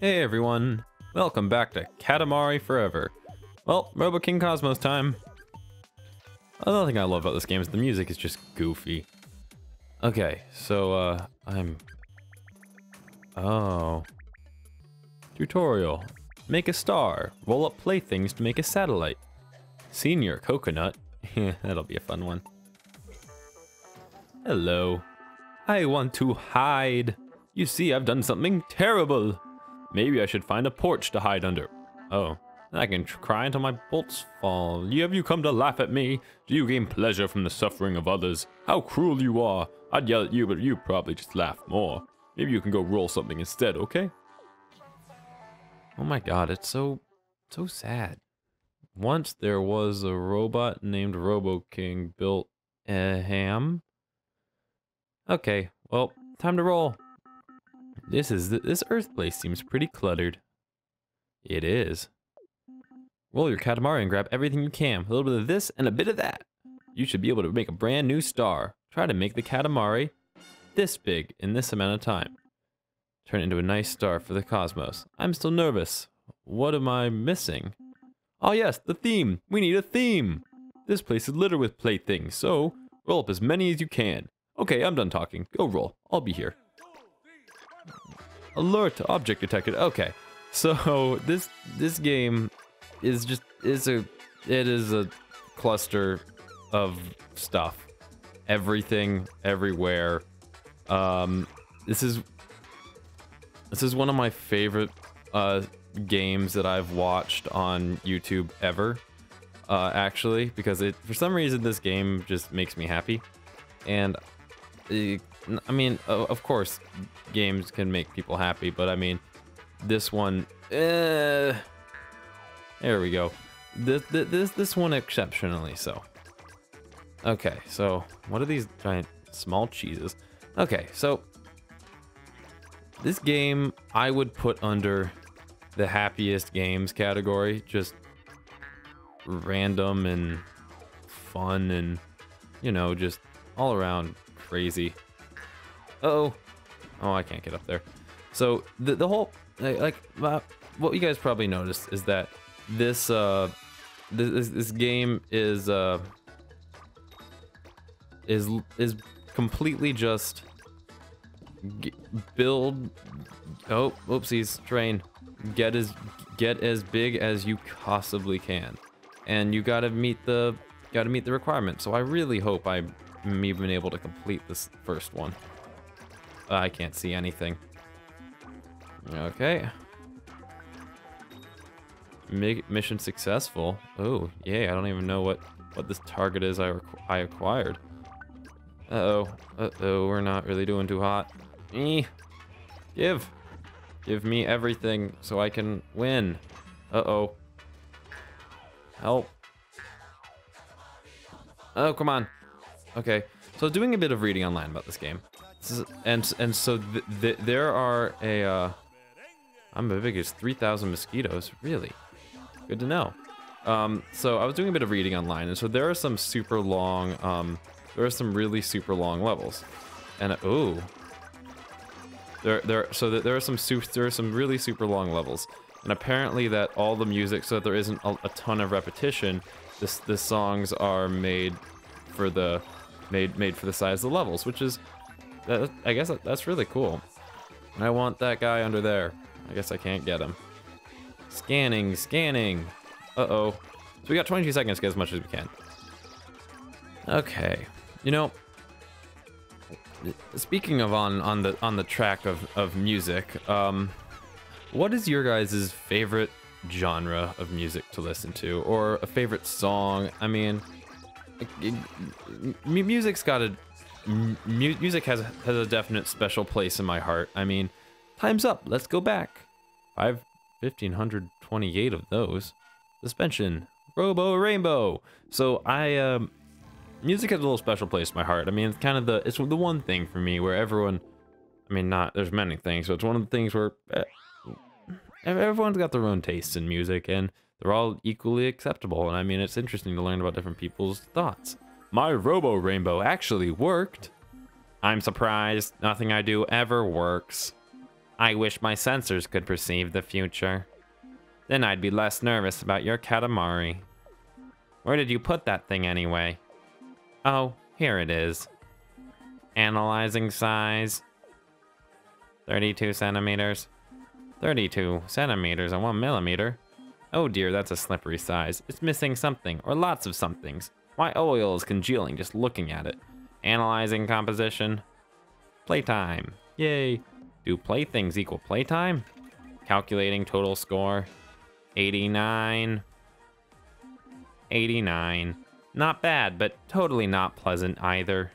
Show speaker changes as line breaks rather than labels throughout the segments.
Hey everyone, welcome back to Katamari Forever. Well, Robo King Cosmos time. Another thing I love about this game is the music is just goofy. Okay, so uh, I'm... Oh. Tutorial. Make a star. Roll up playthings to make a satellite. Senior Coconut. That'll be a fun one. Hello. I want to hide. You see, I've done something terrible. Maybe I should find a porch to hide under. Oh, I can cry until my bolts fall. Have you come to laugh at me? Do you gain pleasure from the suffering of others? How cruel you are. I'd yell at you, but you probably just laugh more. Maybe you can go roll something instead, okay? Oh my god, it's so, so sad. Once there was a robot named Robo King built a ham. Okay, well, time to roll. This is this Earth place seems pretty cluttered. It is. Roll your Katamari and grab everything you can. A little bit of this and a bit of that. You should be able to make a brand new star. Try to make the Katamari this big in this amount of time. Turn it into a nice star for the cosmos. I'm still nervous. What am I missing? Oh yes, the theme. We need a theme. This place is littered with playthings, so roll up as many as you can. Okay, I'm done talking. Go roll. I'll be here. Alert, object detected. Okay. So this this game is just is a it is a cluster of stuff. Everything, everywhere. Um this is this is one of my favorite uh games that I've watched on YouTube ever. Uh actually, because it for some reason this game just makes me happy. And it, I mean, of course, games can make people happy, but I mean, this one, eh, there we go. This, this, this one exceptionally so. Okay, so what are these giant small cheeses? Okay, so this game I would put under the happiest games category, just random and fun and, you know, just all around crazy. Uh oh. Oh, I can't get up there. So the the whole like uh, what you guys probably noticed is that this uh this this game is uh is is completely just build oh oopsies train get as get as big as you possibly can and you got to meet the got to meet the requirement so i really hope i'm even able to complete this first one I can't see anything. Okay. mission successful. Oh, yay, I don't even know what, what this target is I, I acquired. Uh-oh. Uh-oh, we're not really doing too hot. Me. Give. Give me everything so I can win. Uh-oh. Help. Oh, come on. Okay. So doing a bit of reading online about this game and and so th th there are a uh, I'm as big as 3,000 mosquitoes. Really, good to know. Um, so I was doing a bit of reading online, and so there are some super long. Um, there are some really super long levels, and oh, there there so there are some there are some really super long levels, and apparently that all the music so that there isn't a, a ton of repetition. This the songs are made for the made made for the size of the levels, which is that, I guess that's really cool. I want that guy under there. I guess I can't get him. Scanning, scanning. Uh-oh. So we got 22 seconds to get as much as we can. Okay. You know, speaking of on on the on the track of of music, um, what is your guys' favorite genre of music to listen to, or a favorite song? I mean, music's got a music has has a definite special place in my heart. I mean, time's up. Let's go back. Five, 1528 of those. Suspension, Robo Rainbow. So I, um, music has a little special place in my heart. I mean, it's kind of the, it's the one thing for me where everyone, I mean, not, there's many things, but it's one of the things where uh, everyone's got their own tastes in music and they're all equally acceptable. And I mean, it's interesting to learn about different people's thoughts. My Robo Rainbow actually worked. I'm surprised. Nothing I do ever works. I wish my sensors could perceive the future. Then I'd be less nervous about your Katamari. Where did you put that thing anyway? Oh, here it is. Analyzing size. 32 centimeters. 32 centimeters and 1 millimeter. Oh dear, that's a slippery size. It's missing something, or lots of somethings. My oil is congealing just looking at it. Analyzing composition. Playtime. Yay. Do playthings equal playtime? Calculating total score. 89. 89. Not bad, but totally not pleasant either.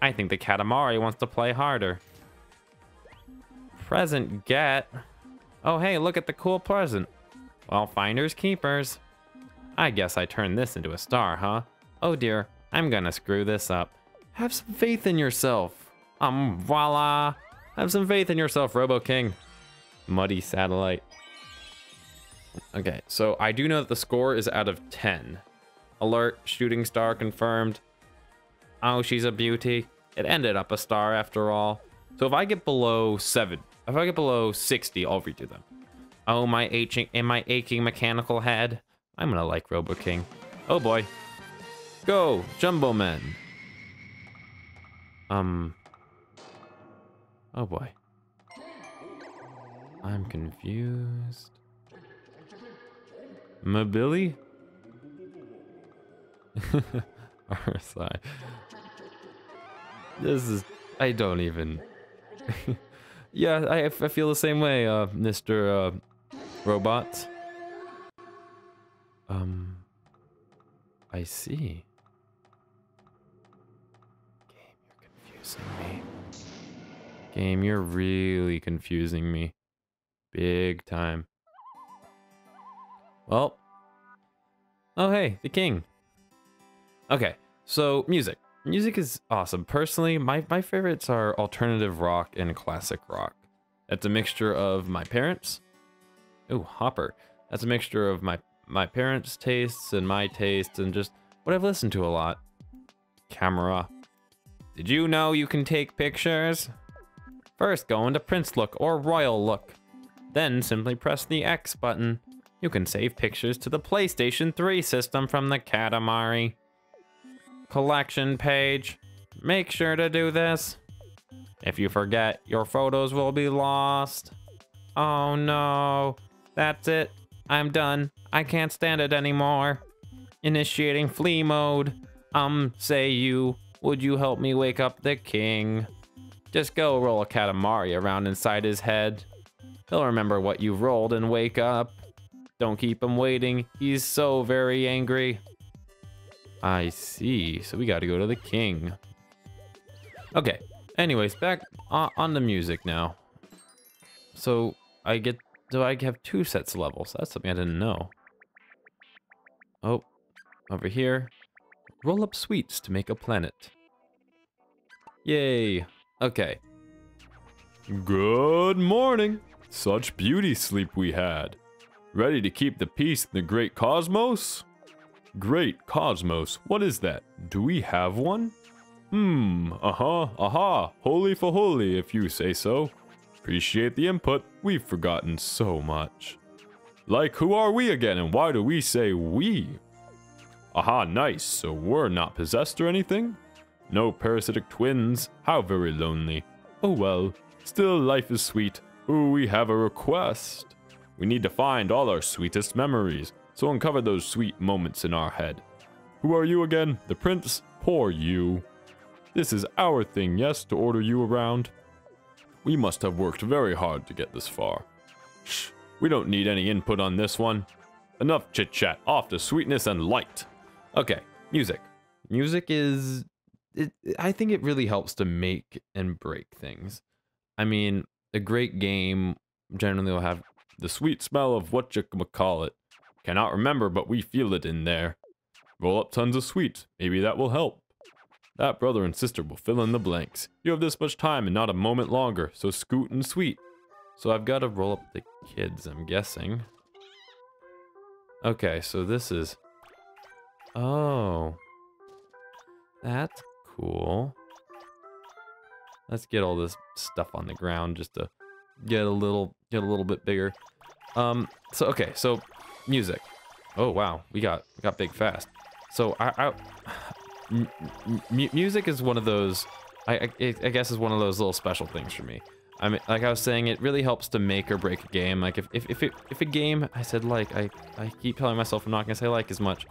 I think the Katamari wants to play harder. Present get. Oh hey, look at the cool present. Well, finders keepers. I guess I turned this into a star, huh? Oh dear, I'm gonna screw this up. Have some faith in yourself. Um, voila. Have some faith in yourself, Robo King. Muddy satellite. Okay, so I do know that the score is out of 10. Alert, shooting star confirmed. Oh, she's a beauty. It ended up a star after all. So if I get below 7, if I get below 60, I'll redo them. Oh, my aching, in my aching mechanical head. I'm gonna like Robo King. Oh boy. Go, Jumbo Man. Um. Oh boy. I'm confused. Mobility? RSI. This is... I don't even... yeah, I, I feel the same way, uh, Mr. Uh, Robot. Um... I see. Game, you're confusing me. Game, you're really confusing me. Big time. Well. Oh, hey, the king. Okay, so music. Music is awesome. Personally, my, my favorites are alternative rock and classic rock. That's a mixture of my parents. Oh, Hopper. That's a mixture of my, my parents' tastes and my tastes and just what I've listened to a lot. Camera. Did you know you can take pictures? First, go into Prince Look or Royal Look. Then simply press the X button. You can save pictures to the PlayStation 3 system from the Katamari. Collection page. Make sure to do this. If you forget, your photos will be lost. Oh no. That's it. I'm done. I can't stand it anymore. Initiating flee mode. Um, say you. Would you help me wake up the king? Just go roll a Katamari around inside his head. He'll remember what you rolled and wake up. Don't keep him waiting. He's so very angry. I see. So we got to go to the king. Okay. Anyways, back on, on the music now. So I get, do I have two sets of levels? That's something I didn't know. Oh, over here. Roll up sweets to make a planet. Yay. Okay. Good morning. Such beauty sleep we had. Ready to keep the peace in the great cosmos? Great cosmos, what is that? Do we have one? Hmm, uh-huh, aha, holy for holy if you say so. Appreciate the input, we've forgotten so much. Like, who are we again and why do we say we? Aha, nice, so we're not possessed or anything? No parasitic twins, how very lonely. Oh well, still life is sweet. Ooh, we have a request. We need to find all our sweetest memories, so uncover those sweet moments in our head. Who are you again? The prince? Poor you. This is our thing, yes, to order you around? We must have worked very hard to get this far. Shh, we don't need any input on this one. Enough chit chat, off to sweetness and light. Okay, music. Music is. It, I think it really helps to make and break things. I mean, a great game generally will have the sweet smell of what you call it. Cannot remember, but we feel it in there. Roll up tons of sweets. Maybe that will help. That brother and sister will fill in the blanks. You have this much time and not a moment longer, so scoot and sweet. So I've got to roll up the kids, I'm guessing. Okay, so this is... Oh. That's cool. Let's get all this stuff on the ground just to get a little get a little bit bigger. Um, so okay, so music. Oh wow, we got we got big fast. So I, I music is one of those. I, I I guess is one of those little special things for me. I mean, like I was saying, it really helps to make or break a game. Like if if if, it, if a game, I said like I I keep telling myself I'm not gonna say like as much.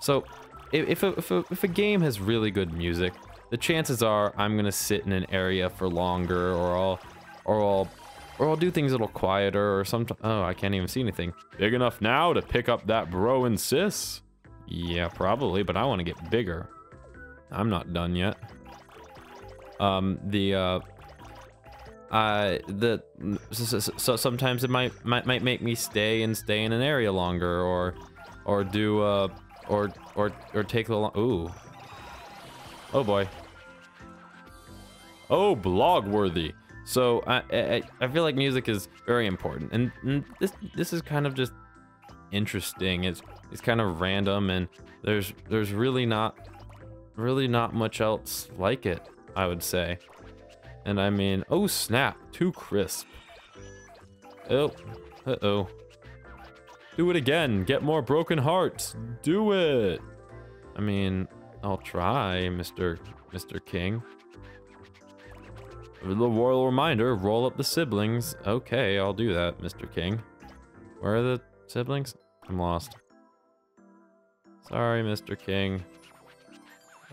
So if if a, if a, if a game has really good music, the chances are I'm gonna sit in an area for longer, or I'll or I'll or I'll do things a little quieter, or some. Oh, I can't even see anything. Big enough now to pick up that bro and sis? Yeah, probably, but I want to get bigger. I'm not done yet. Um, the uh, uh, the so, so sometimes it might might might make me stay and stay in an area longer, or or do uh, or or or take the long. Ooh. Oh boy. Oh, blog worthy. So I, I I feel like music is very important, and, and this this is kind of just interesting. It's it's kind of random, and there's there's really not really not much else like it. I would say, and I mean, oh snap, too crisp. Oh, uh oh. Do it again. Get more broken hearts. Do it. I mean, I'll try, Mr. Mr. King. A little royal reminder, roll up the siblings. Okay, I'll do that, Mr. King. Where are the siblings? I'm lost. Sorry, Mr. King.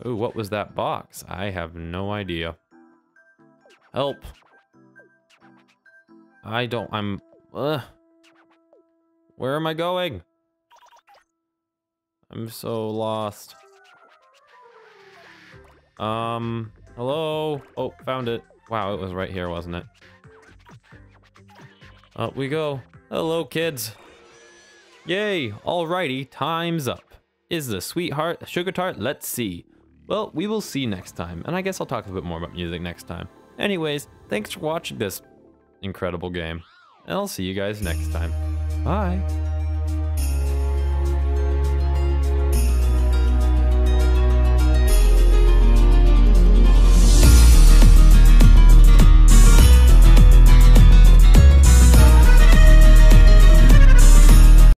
Oh, what was that box? I have no idea. Help. I don't, I'm, uh, where am I going? I'm so lost. Um, hello? Oh, found it. Wow, it was right here, wasn't it? Up we go. Hello, kids. Yay, alrighty, time's up. Is the sweetheart a sugar tart? Let's see. Well, we will see next time, and I guess I'll talk a bit more about music next time. Anyways, thanks for watching this incredible game, and I'll see you guys next time. Bye.